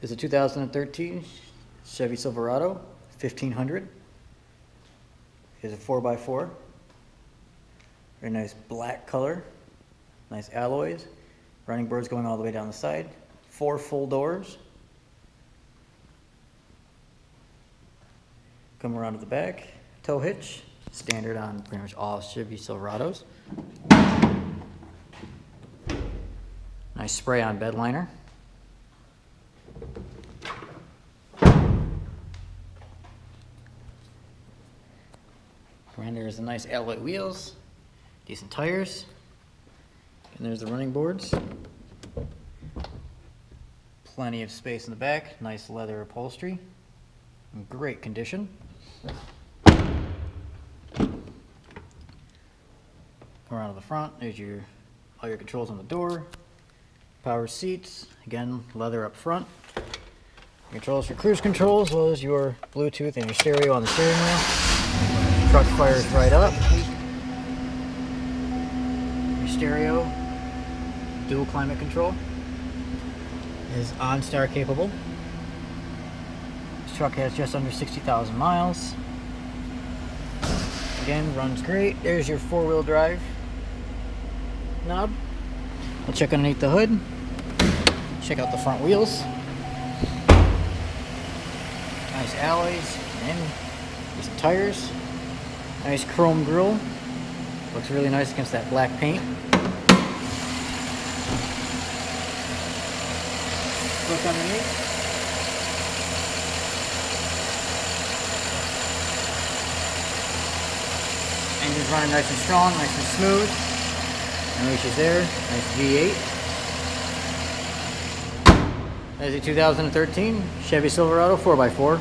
is a 2013 Chevy Silverado 1500. Is a 4x4. Very nice black color. Nice alloys. Running boards going all the way down the side. Four full doors. Come around to the back. Tow hitch. Standard on pretty much all Chevy Silverados. Nice spray on bed liner. There is the nice alloy wheels, decent tires. And there's the running boards. Plenty of space in the back, nice leather upholstery, in great condition. Around to the front, there's your, all your controls on the door, power seats, again, leather up front. Controls for cruise control, as well as your Bluetooth and your stereo on the steering wheel. Truck fires right up. Your stereo, dual climate control, is OnStar capable. This truck has just under 60,000 miles. Again, runs great. There's your four-wheel drive knob. We'll check underneath the hood. Check out the front wheels. Nice alloys and decent tires. Nice chrome grille. Looks really nice against that black paint. Look underneath. Engine's running nice and strong, nice and smooth. Unleashes there, nice V8. There's a 2013 Chevy Silverado 4x4.